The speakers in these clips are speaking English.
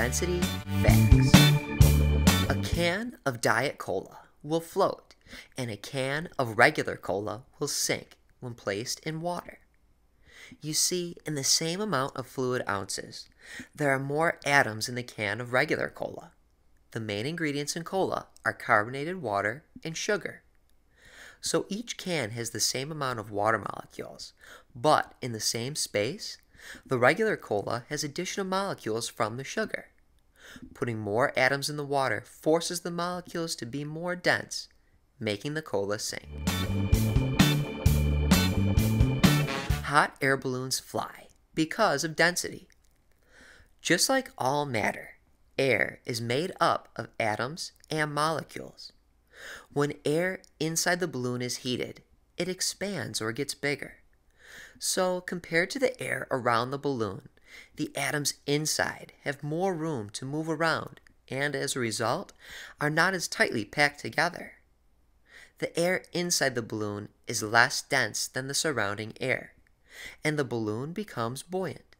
Density Facts. A can of Diet Cola will float, and a can of regular cola will sink when placed in water. You see, in the same amount of fluid ounces, there are more atoms in the can of regular cola. The main ingredients in cola are carbonated water and sugar. So each can has the same amount of water molecules, but in the same space, the regular cola has additional molecules from the sugar. Putting more atoms in the water forces the molecules to be more dense, making the cola sink. Hot air balloons fly because of density. Just like all matter, air is made up of atoms and molecules. When air inside the balloon is heated, it expands or gets bigger. So, compared to the air around the balloon, the atoms inside have more room to move around and, as a result, are not as tightly packed together. The air inside the balloon is less dense than the surrounding air, and the balloon becomes buoyant.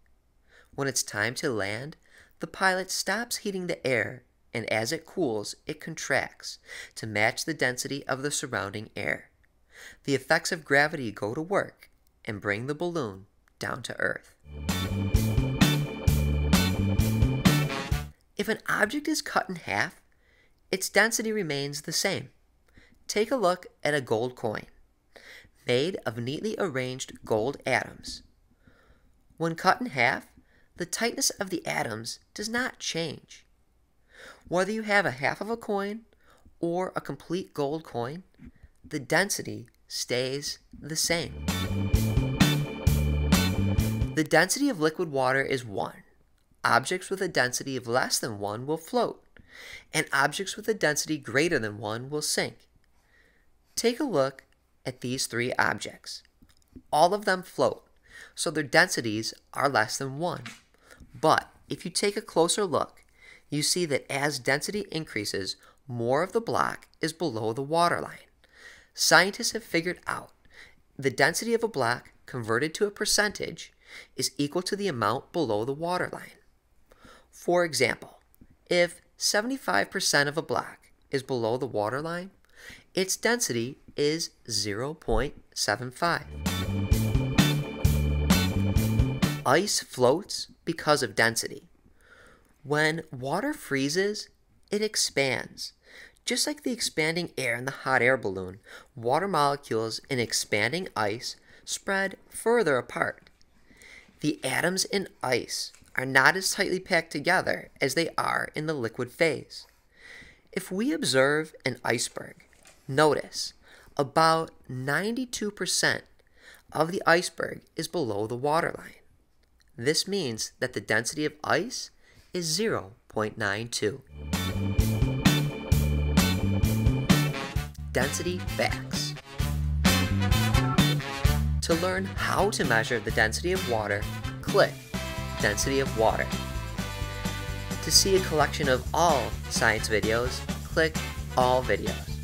When it's time to land, the pilot stops heating the air, and as it cools, it contracts to match the density of the surrounding air. The effects of gravity go to work and bring the balloon down to Earth. If an object is cut in half, its density remains the same. Take a look at a gold coin, made of neatly arranged gold atoms. When cut in half, the tightness of the atoms does not change. Whether you have a half of a coin or a complete gold coin, the density stays the same. The density of liquid water is 1. Objects with a density of less than 1 will float, and objects with a density greater than 1 will sink. Take a look at these three objects. All of them float, so their densities are less than 1. But if you take a closer look, you see that as density increases, more of the block is below the waterline. Scientists have figured out the density of a block converted to a percentage is equal to the amount below the waterline. For example, if 75% of a block is below the waterline, its density is 0.75. Ice floats because of density. When water freezes, it expands. Just like the expanding air in the hot air balloon, water molecules in expanding ice spread further apart the atoms in ice are not as tightly packed together as they are in the liquid phase. If we observe an iceberg, notice about 92% of the iceberg is below the waterline. This means that the density of ice is 0.92. Density facts. To learn how to measure the density of water, click Density of Water. To see a collection of all science videos, click All Videos.